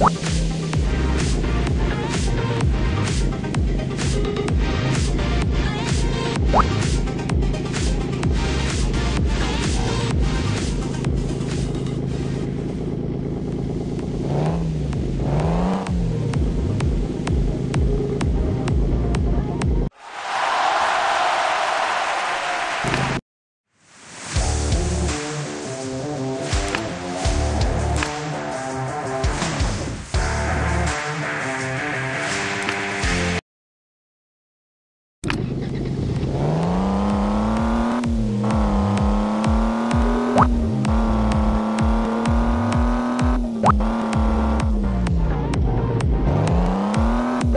What?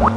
What?